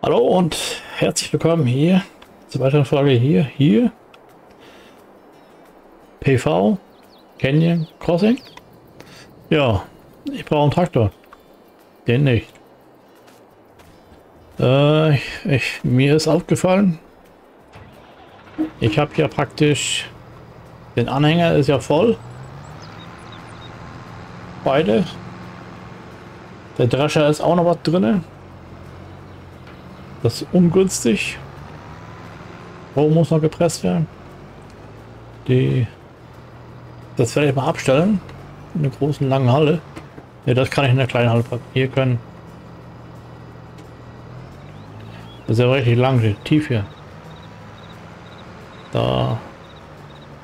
Hallo und herzlich willkommen hier zur weiteren Folge hier, hier. PV, Canyon Crossing. Ja, ich brauche einen Traktor. Den nicht. Äh, ich, ich, mir ist aufgefallen, ich habe ja praktisch den Anhänger ist ja voll. Beide. Der Drescher ist auch noch was drin. Das ist ungünstig. Wo muss noch gepresst werden? Die. Das werde ich mal abstellen. In der großen langen Halle. Ja, das kann ich in der kleinen Halle packen. Hier können. Das ist ja richtig lang, tief hier. Da.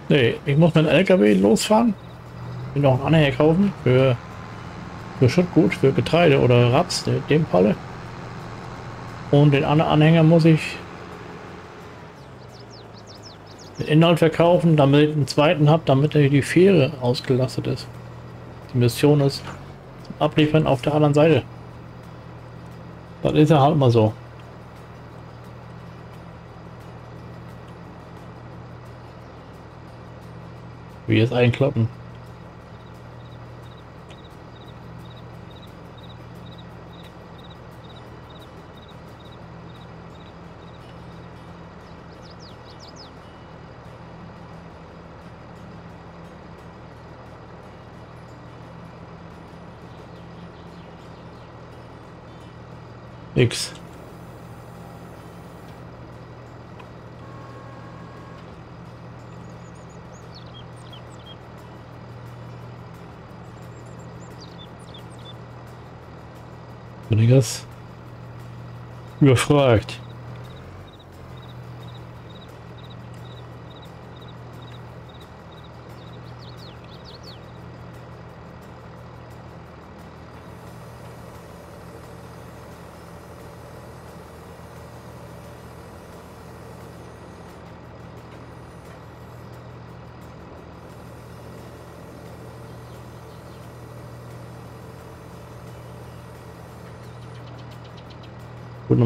Nee, ich muss meinen LKW losfahren. Will noch einen Anhänger kaufen für, für Schuttgut, für Getreide oder Raps, in dem Falle. Und den anderen Anhänger muss ich den Inhalt verkaufen, damit ich einen zweiten habe, damit die Fähre ausgelastet ist. Die Mission ist zum Abliefern auf der anderen Seite. Das ist ja halt mal so. Wie es einkloppen. Nix. Bin überfragt?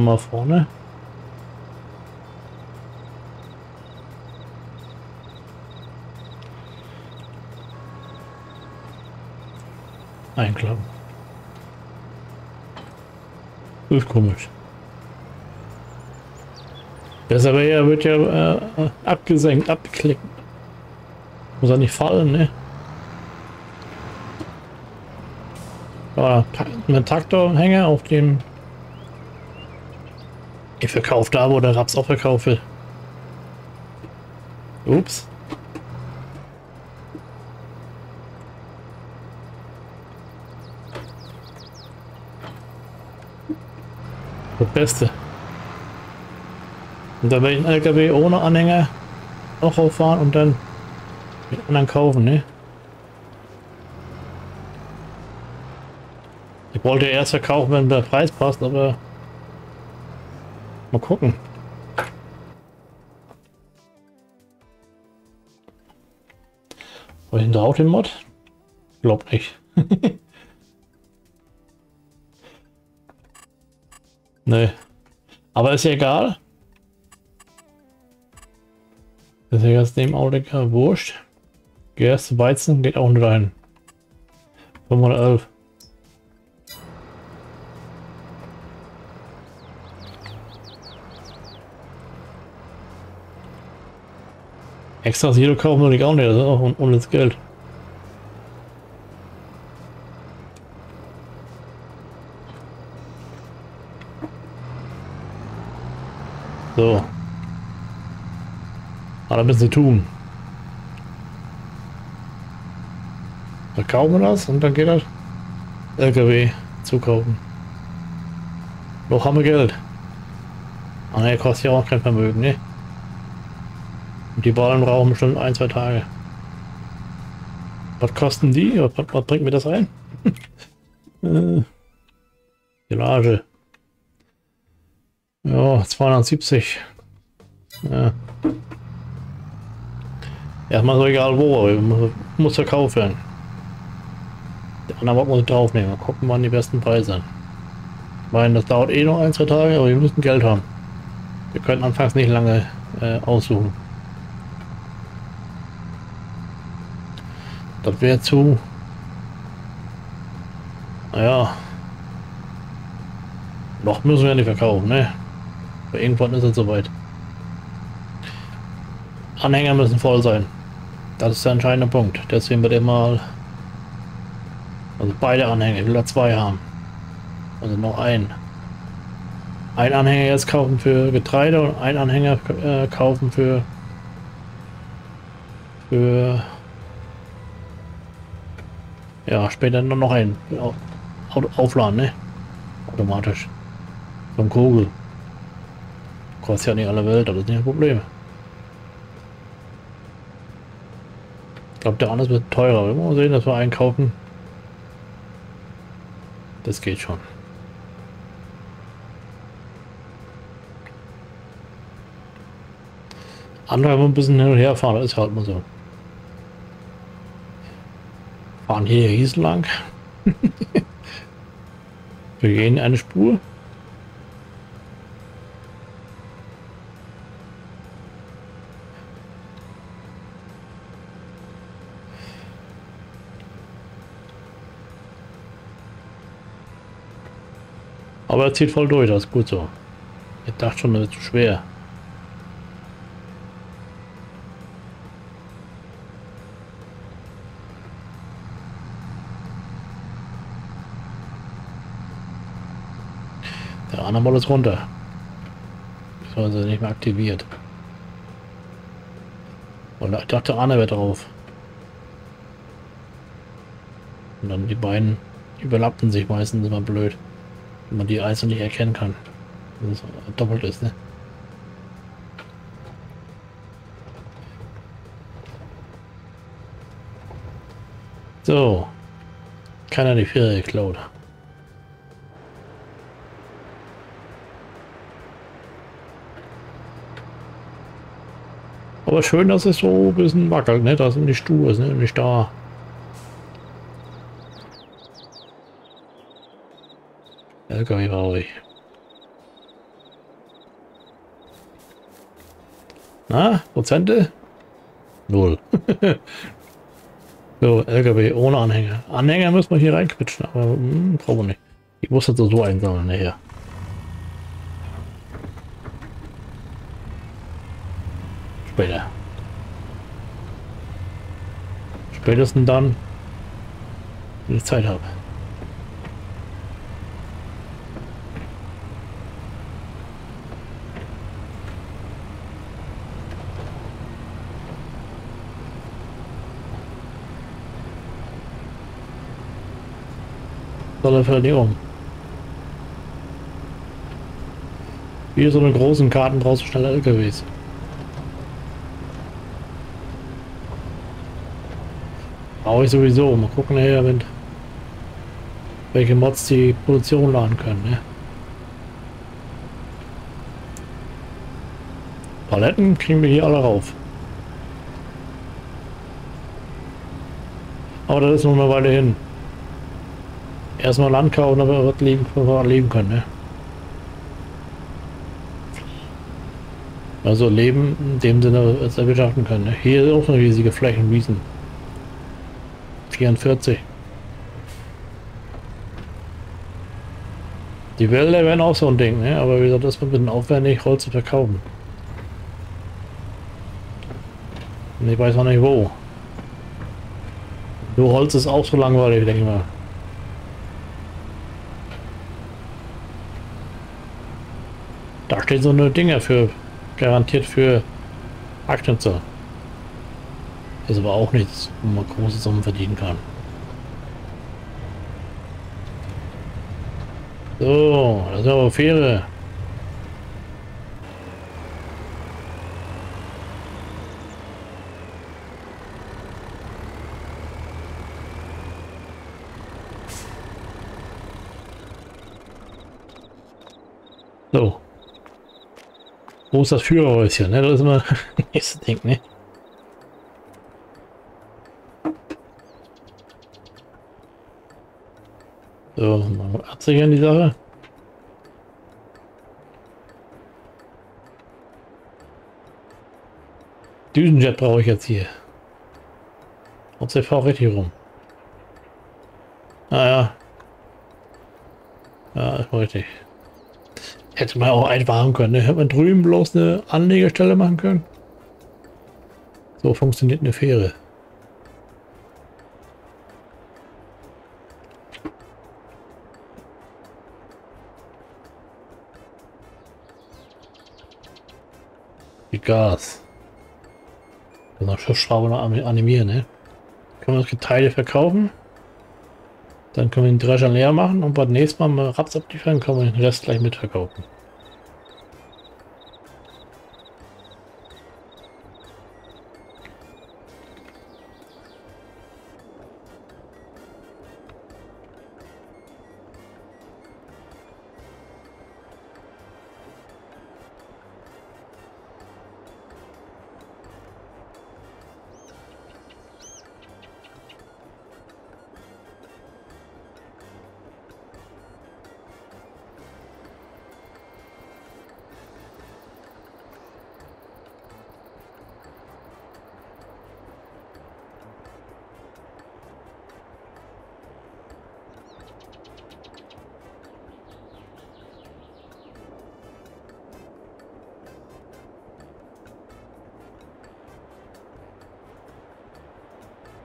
Nochmal vorne. Einklappen. Das ist komisch. Besser wäre ja, wird ja äh, abgesenkt, abgeklickt. Muss er nicht fallen, ne? Aber mein Traktorhänger auf dem ich da, wo der Raps auch verkaufe. Ups. Das Beste. Und dann werde ich einen LKW ohne Anhänger auch auffahren und dann mit anderen kaufen, ne? Ich wollte erst verkaufen, wenn der Preis passt, aber Mal gucken. War hinter auch den Mod? Glaub nicht. nee. Aber ist ja egal. Das ist ja ganz dem Auto wurscht. Gerste Weizen geht auch nicht rein. 511. Extra Silo kaufen würde ich auch nicht, das ist auch ohne das Geld. So. Aber müssen sie tun. Verkaufen das und dann geht das LKW zukaufen. Noch haben wir Geld. Aber er kostet ja auch kein Vermögen, ne? Und die Ballen brauchen schon ein, zwei Tage. Was kosten die? Was, was bringt mir das ein? äh, Gelage. Ja, 270. Ja. Erstmal so egal wo, muss, muss verkauft werden. Der andere muss ich draufnehmen. Mal gucken, wann die besten Preise sind. Ich meine, das dauert eh noch ein, zwei Tage, aber wir müssen Geld haben. Wir können anfangs nicht lange äh, aussuchen. Das wäre zu... Naja. Noch müssen wir nicht verkaufen, ne? Aber irgendwann ist es soweit. Anhänger müssen voll sein. Das ist der entscheidende Punkt. Deswegen wird immer... Also beide Anhänger. Ich will da zwei haben. Also noch ein. Ein Anhänger jetzt kaufen für Getreide und ein Anhänger äh, kaufen für... Für... Ja, später nur noch ein. Aufladen, ne? Automatisch. Ein Kugel. Kostet ja nicht alle Welt, das ist nicht ein Problem. Ich glaube, der andere wird teurer. Wir mal sehen, dass wir einkaufen. Das geht schon. Andere haben ein bisschen hin und her fahren, das ist halt mal so. Fahren hier Riesen lang. wir gehen eine Spur. Aber er zieht voll durch, das ist gut so. Ich dachte schon, das wird zu schwer. Der andere Mal ist runter. Also nicht mehr aktiviert. Und ich dachte, Anna wird drauf. Und dann die beiden überlappen sich meistens immer blöd. Wenn man die einzeln nicht erkennen kann. Das doppelt ist, ne? So. Keiner die Fähre geklaut. Aber schön, dass es so ein bisschen wackelt, ne? Da sind die Stuhl, ist ne? Nicht da. LKW ich. Na, Prozente? Null. so, LKW ohne Anhänger. Anhänger müssen wir hier reinquitschen, aber hm, brauchen wir nicht. Ich muss das so einsammeln nachher. Später. Spätestens dann, wenn ich Zeit habe. Tolle Verlängerung. Hier so eine großen Karten du schneller LKWs. Brauche ich sowieso. Mal gucken nachher, wenn welche Mods die Produktion laden können. Ne? Paletten kriegen wir hier alle rauf. Aber das ist noch eine Weile hin. Erstmal Land kaufen, aber was leben, leben können, ne? Also leben in dem Sinne, als erwirtschaften können. Ne? Hier auch eine riesige Flächen, Wiesen. 44. Die Wälder wären auch so ein Ding, ne? aber wie gesagt, das wird ein aufwendig, Holz zu verkaufen. Und ich weiß noch nicht wo. Nur Holz ist auch so langweilig, denke ich mal. Da stehen so eine Dinger für, garantiert für Aktien zu. Ist aber auch nichts, wo man große Summen verdienen kann. So, das ist aber Fähre. So. Wo ist das Führerhäuschen? Ne? Das ist immer nächste Ding, ne? So, machen wir 80 an die Sache. Düsenjet brauche ich jetzt hier. Und CV richtig rum. Ah, naja. Ja, ist mal richtig. Hätte man auch einfahren können. Ne? Hätte man drüben bloß eine Anlegestelle machen können. So funktioniert eine Fähre. Gas. Dann noch Schiffsschrauber noch animieren, ne? Können wir das Getreide verkaufen? Dann können wir den Drescher leer machen und beim nächsten Mal Raps abliefern, können wir den Rest gleich mitverkaufen.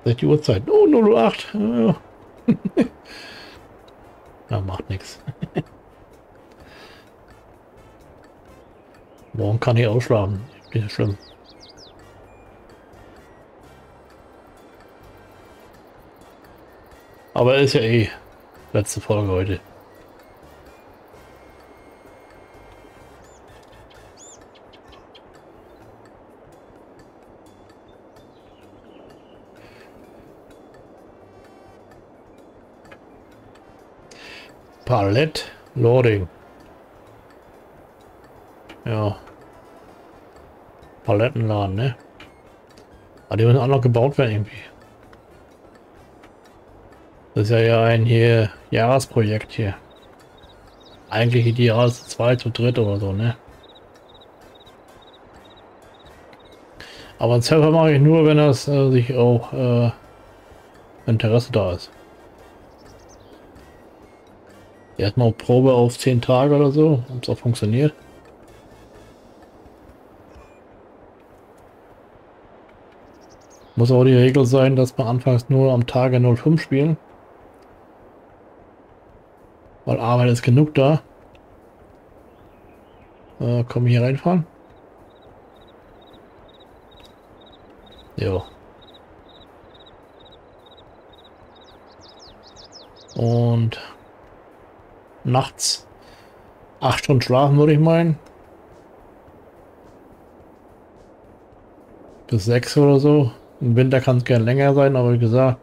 Seit die Uhrzeit. Oh, 008. Ja, macht nichts. Morgen kann ich ausschlafen. Nicht schlimm. Aber ist ja eh letzte Folge heute. Palette Loading. Ja. Palettenladen, ne? Aber die müssen auch noch gebaut werden irgendwie. Das ist ja, ja ein hier Jahresprojekt hier. Eigentlich ideal zu zweit, zu dritt oder so, ne? Aber einen Server mache ich nur, wenn das äh, sich auch äh, Interesse da ist. Erstmal Probe auf 10 Tage oder so, ob es auch funktioniert. Muss auch die Regel sein, dass wir anfangs nur am Tage 05 spielen. Weil Arbeit ist genug da. Äh, komm hier reinfahren. Jo. Und nachts acht Stunden schlafen, würde ich meinen. Bis sechs oder so. Im Winter kann es gerne länger sein, aber wie gesagt,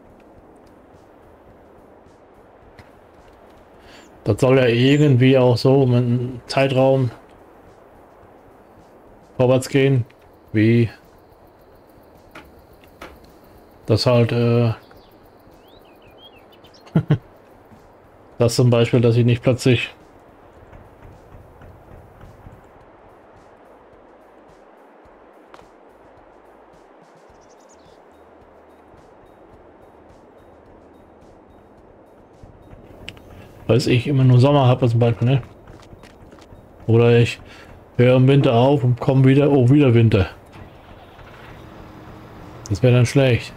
das soll ja irgendwie auch so mit einem Zeitraum vorwärts gehen, wie das halt äh, Das zum Beispiel, dass ich nicht plötzlich weiß ich immer nur Sommer habe zum Beispiel, ne? Oder ich höre im Winter auf und komme wieder, oh wieder Winter. Das wäre dann schlecht.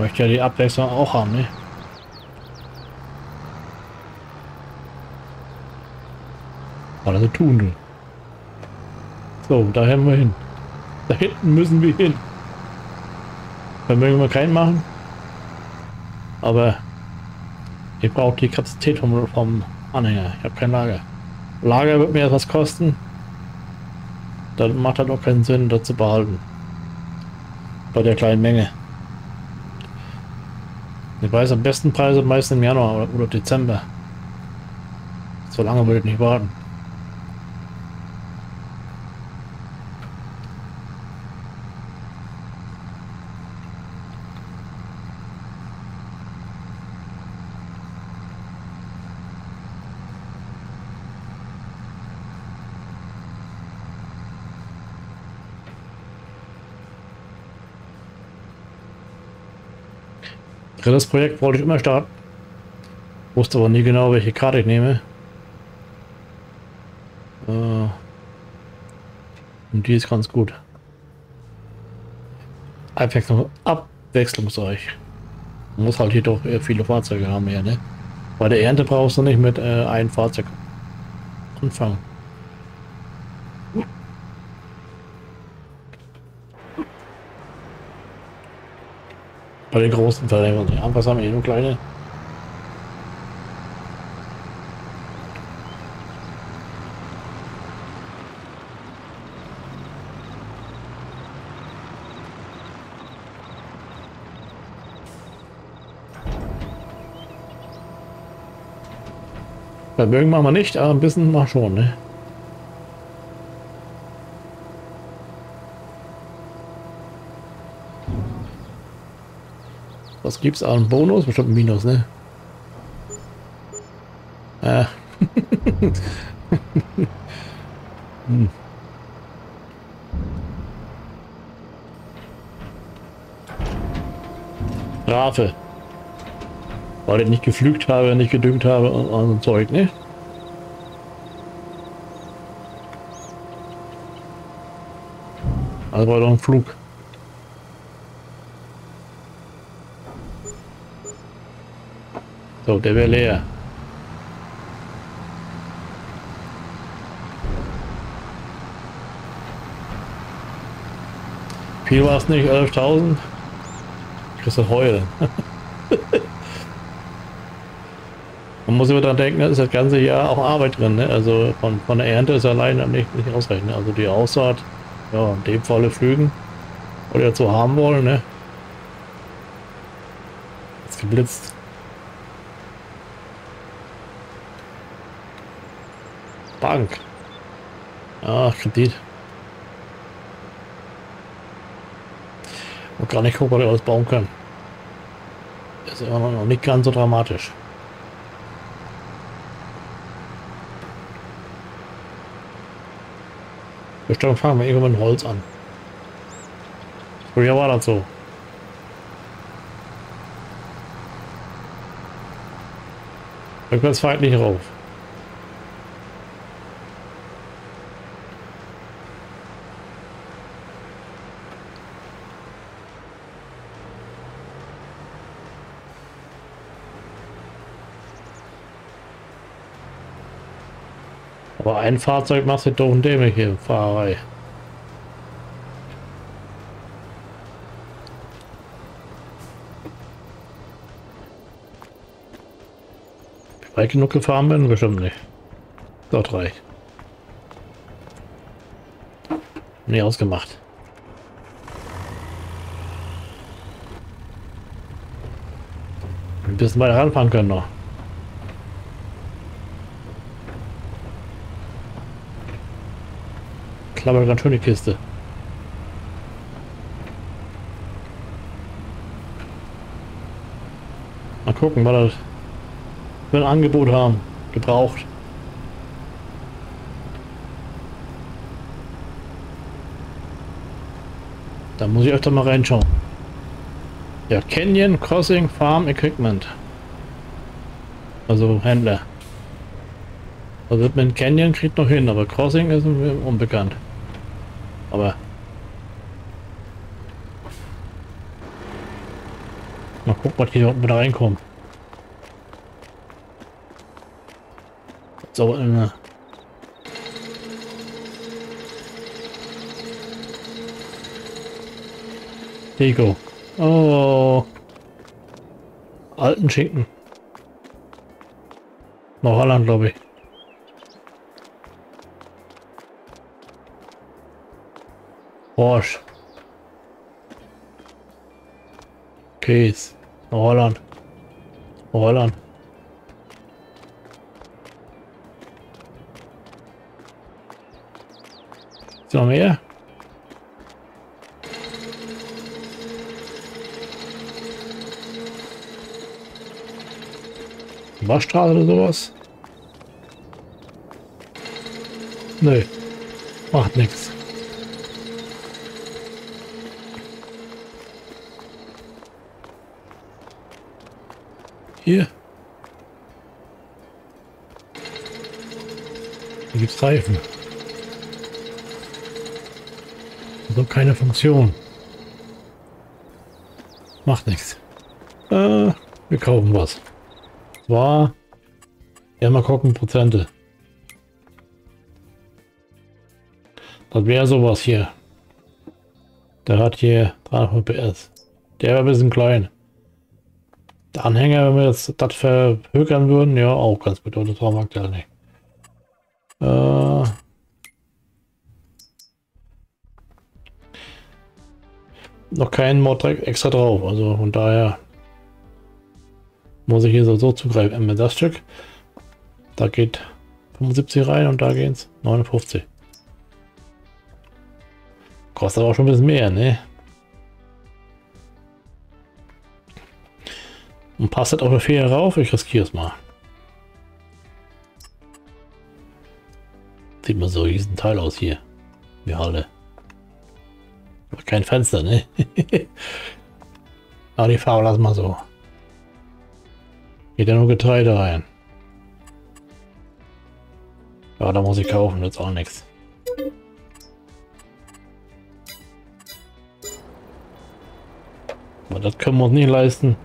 Möchte ja die Abwechslung auch haben, ne? Also tun du. So, da haben wir hin. Da hinten müssen wir hin. Da mögen wir keinen machen. Aber ich brauche die Kapazität vom, vom Anhänger. Ich habe kein Lager. Lager wird mir etwas kosten. Dann macht halt auch keinen Sinn, das zu behalten. Bei der kleinen Menge. Ich weiß, am besten Preise meist im Januar oder, Dezember. So lange würde ich nicht warten. Drittes Projekt wollte ich immer starten. Wusste aber nie genau, welche Karte ich nehme. Äh, und die ist ganz gut. Abwechslung, abwechslungsreich. Man muss halt hier doch viele Fahrzeuge haben, ja, ne? Bei der Ernte brauchst du nicht mit äh, einem Fahrzeug anfangen. Bei den großen Verlängern. Was haben wir hier nur kleine? Vermögen machen wir nicht, aber ein bisschen mal schon, ne? Was gibt's an Bonus? Bestimmt ein Minus, ne? Ah. hm. Strafe. Weil ich nicht geflügt habe, nicht gedüngt habe und, und Zeug, ne? Also war doch ein Flug. So, der wäre leer. Viel war es nicht, 11.000. Kriegst du heulen. Man muss immer daran denken, da ist das ganze Jahr auch Arbeit drin. Ne? Also von, von der Ernte ist alleine nicht, nicht ausreichend. Also die Aussaat, ja, in dem Falle Flügen, oder dazu haben wollen. Ne? Jetzt geblitzt. Bank. Ach, Kredit. Und gar nicht gucken, was wir alles bauen können. ist immer noch nicht ganz so dramatisch. Bestimmt fangen wir irgendwann Holz an. Früher war das so. Rückwärts fahrt nicht rauf. Ein Fahrzeug macht sich doch dämliche Fahrerei. Weit genug gefahren bin? Bestimmt nicht. Dort reicht. Nee, ausgemacht. Ein bisschen weiter ranfahren können noch. Klappert ganz schön die Kiste. Mal gucken, was das für ein Angebot haben. Gebraucht. Da muss ich öfter mal reinschauen. Ja, Canyon Crossing Farm Equipment. Also Händler. Also mit Canyon kriegt noch hin, aber Crossing ist unbekannt. Aber... Mal gucken, was hier wieder reinkommt. So, eine... Deko. Oh. Alten Schinken. Noch Holland, glaube ich. Porsche. Käse. Holland. Holland. Noch mehr? Waschstraße oder sowas? Nö. Macht nichts. Hier. Hier gibt es Reifen. Also keine Funktion. Macht nichts. Äh, wir kaufen was. War. Ja, mal gucken, Prozente. Das wäre sowas hier. Der hat hier 300 PS. Der wäre ein bisschen klein. Der Anhänger, wenn wir jetzt das verhökern würden, ja, auch ganz. Das brauchen wir aktuell nicht. Äh, noch kein Mod extra drauf, also von daher muss ich hier so zugreifen. Mit das Stück, da geht 75 rein und da gehen es 59. Kostet aber auch schon ein bisschen mehr, ne? Und passt das auf der Fähre rauf? Ich riskiere es mal. Sieht man so riesen Teil aus hier. Die Halle. Aber kein Fenster, ne? Aber die Farbe lassen wir so. Geht ja nur Getreide rein. Ja, da muss ich kaufen, nützt auch nichts. Aber das können wir uns nicht leisten.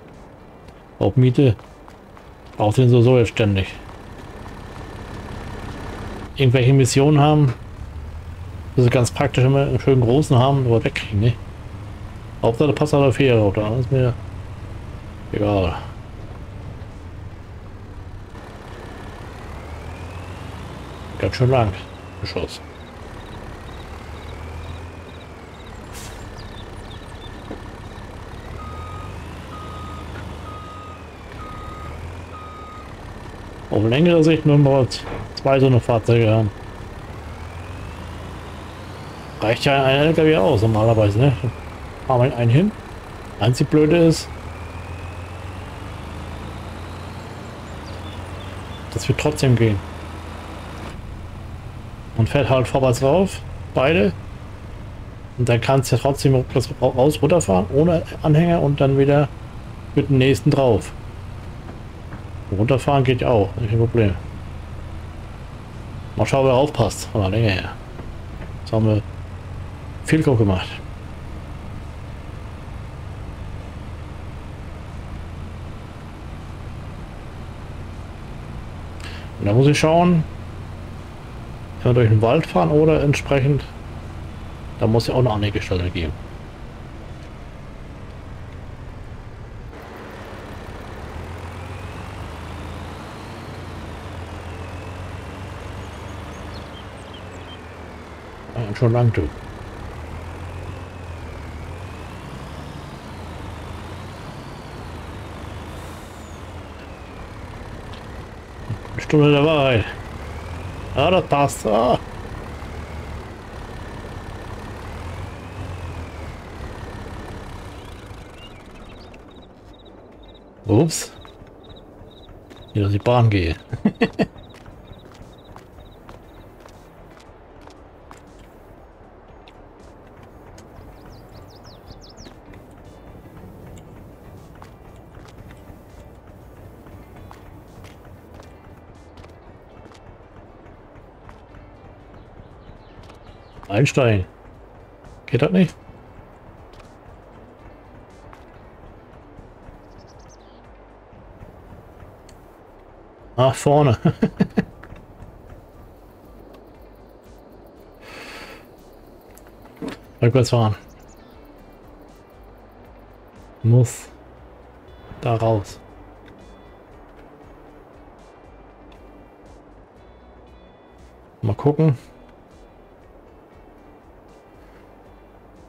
Auf Miete braucht den so jetzt ständig. Irgendwelche Missionen haben. Das ist ganz praktisch, wir einen schönen großen haben, aber wegkriegen, ne? Hauptsache passt auf der Fähre, oder? ist mir egal. Ganz schön lang, Geschoss. Auf längere Sicht nur wir zwei so eine Fahrzeuge haben. Reicht ja ein LKW aus normalerweise, ne? Fahren wir einen hin. Einzig blöde ist, dass wir trotzdem gehen. Man fährt halt vorwärts rauf, beide. Und dann kannst du ja trotzdem raus runterfahren, ohne Anhänger und dann wieder mit dem nächsten drauf. Runterfahren geht auch, nicht ein Problem. Mal schauen, wer aufpasst, von der Länge her. Jetzt haben wir viel Druck gemacht. Und da muss ich schauen, wenn wir durch den Wald fahren oder entsprechend, da muss ja auch eine Anlegestelle geben. Schon lang tun. Stunde der Wahrheit. Ja, das passt. Ah. Ups. Hier, dass die Bahn gehe. Einsteigen. Geht das nicht? Ah, vorne. Rückwärts fahren. Muss da raus. Mal gucken.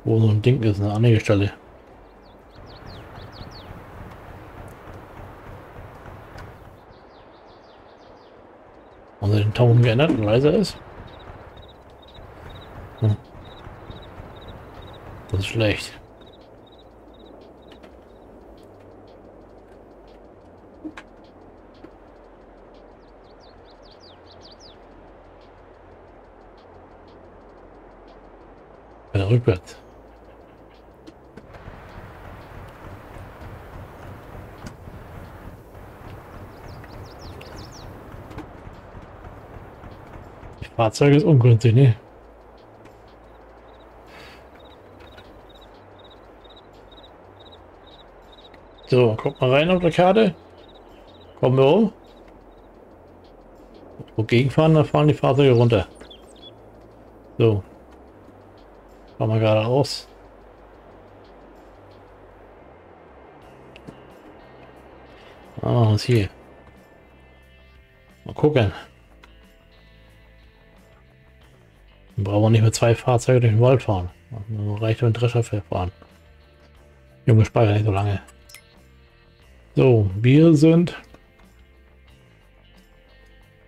Wo so ein Ding ist, eine Anlegestelle. Haben sie den Ton geändert und leiser ist? Hm. Das ist schlecht. rückwärts. Fahrzeug ist ungünstig, ne? So, guck mal rein auf der Karte. Kommen wir um. Wogegen fahren, dann fahren die Fahrzeuge runter. So. Fahren wir gerade aus. Ah, was hier? Mal gucken. Dann brauchen wir nicht mehr zwei Fahrzeuge durch den Wald fahren. Dann reicht ein Drescher fahren. Junge Speicher nicht so lange. So, wir sind...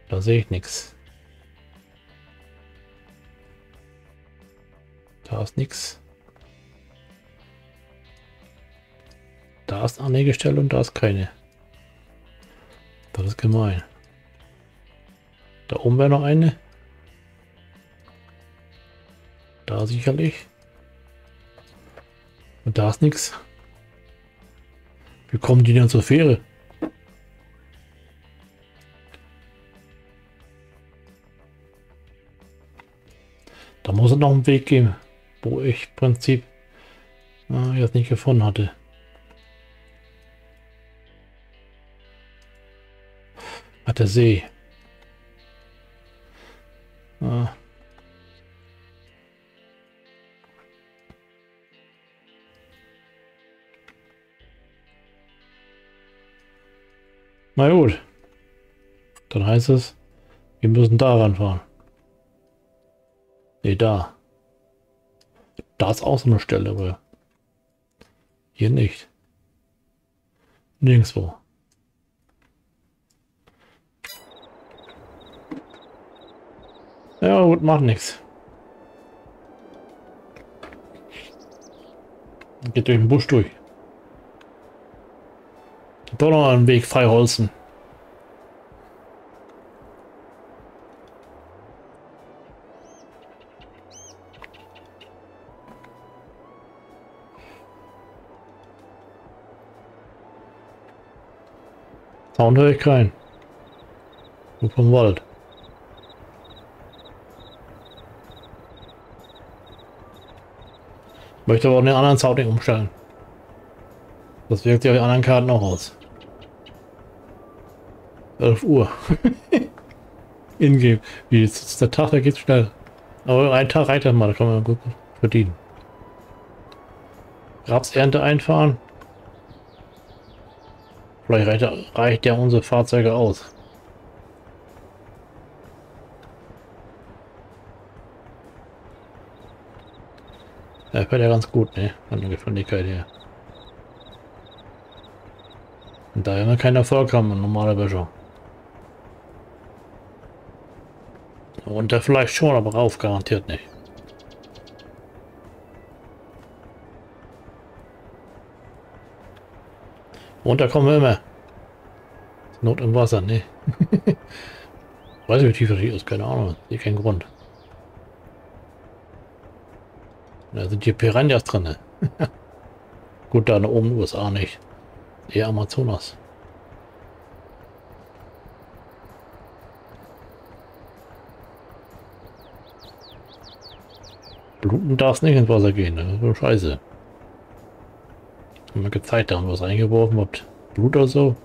Da sehe ich nichts. Da ist nichts. Da ist Anlegestelle und da ist keine. Das ist gemein. Da oben wäre noch eine. Da sicherlich. Und da ist nichts. Wie kommen die denn zur Fähre? Da muss es noch einen Weg geben, wo ich im Prinzip äh, jetzt nicht gefunden hatte. Hat der See. Na gut. Dann heißt es, wir müssen da ranfahren. Ne, da. Da ist auch so eine Stelle, aber hier nicht. Nirgendwo. Ja, gut, macht nichts. Geht durch den Busch durch. Doch noch einen Weg frei holzen. Sound höre ich keinen. Nur vom Wald. Möchte aber auch den anderen Sound nicht umstellen. Das wirkt sich auf die anderen Karten auch aus. 11 Uhr. Ingame. Wie ist der Tag, da geht's schnell. Aber ein Tag das mal, da kann man gut verdienen. Rapsernte einfahren. Vielleicht reicht, ja unsere Fahrzeuge aus. Er fährt ja ganz gut, ne? Von der Geschwindigkeit her. Und da ja kein Erfolg haben, ein normaler Böschung. Runter vielleicht schon, aber rauf garantiert nicht. Runter kommen wir immer. Not im Wasser, ne? Weiß ich, wie tief das hier ist, keine Ahnung. Hier kein Grund. Da sind hier Piranhas drin. Gut, da oben USA nicht. Eher Amazonas. Bluten darf nicht ins Wasser gehen, das ist scheiße. Haben wir gezeigt, da haben wir was eingeworfen, habt Blut oder so.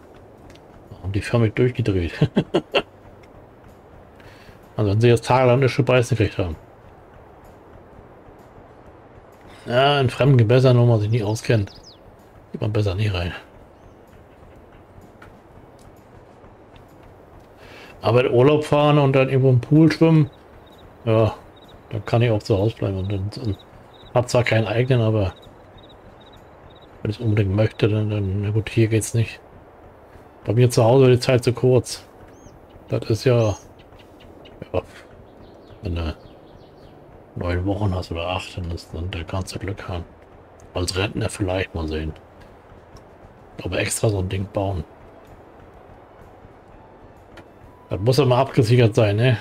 Haben die förmlich durchgedreht. also wenn sie jetzt tagelang eine Beißen gekriegt haben. Ja, in fremden Gewässern, wo man sich nicht auskennt, geht man besser nicht rein. Aber Urlaub fahren und dann irgendwo im Pool schwimmen, ja, dann kann ich auch zu Hause bleiben und, und, und hab zwar keinen eigenen, aber wenn ich es unbedingt möchte, dann, dann na gut, hier geht's nicht. Bei mir zu Hause wird die Zeit zu kurz. Das ist ja, ja wenn du neun Wochen hast oder acht, dann, ist, dann, dann kannst du Glück haben. Als Rentner vielleicht mal sehen. Aber extra so ein Ding bauen. Das muss immer abgesichert sein, ne?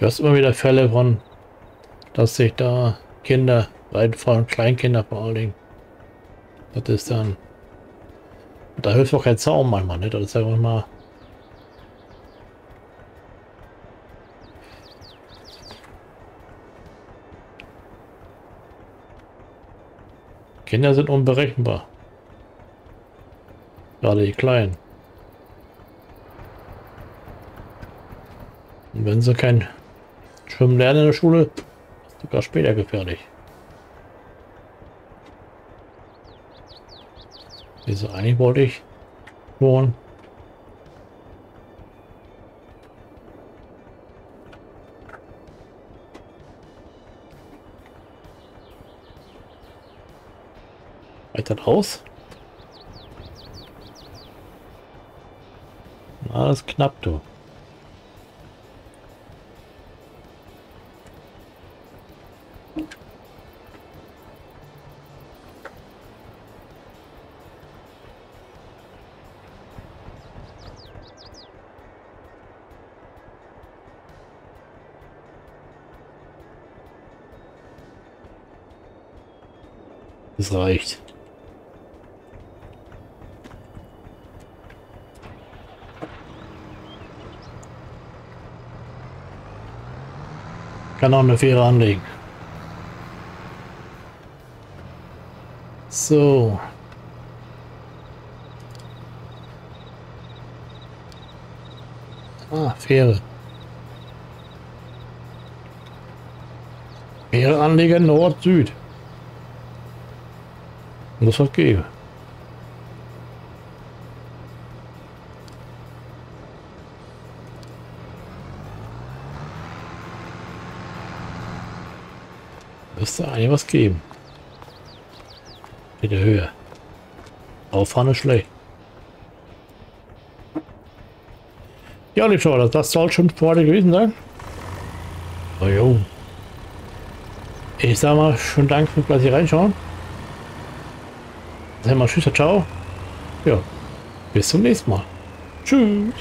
Du hast immer wieder Fälle von dass sich da Kinder, vor Kleinkinder vor allen Dingen, das ist dann, da hilft auch kein Zaum manchmal, ne? Das ist einfach mal Kinder sind unberechenbar. Gerade die Kleinen. Und wenn sie kein Schwimmen lernen in der Schule, sogar später gefährlich. Wieso eigentlich wollte ich schon Weiter raus. Na, knapp, du. Es reicht. Kann auch eine Fähre anlegen. So. Ah, Fähre. Fähre anlegen Nord-Süd. Muss was geben. Müsste eigentlich was geben. In der Höhe. Auffahren ist schlecht. Ja, liebe Schauer, das soll schon für heute gewesen sein. Oh jo. Ich sag mal, schon Dank für dass Sie reinschauen. Sag mal Tschüss, ciao. Ja, bis zum nächsten Mal. Tschüss.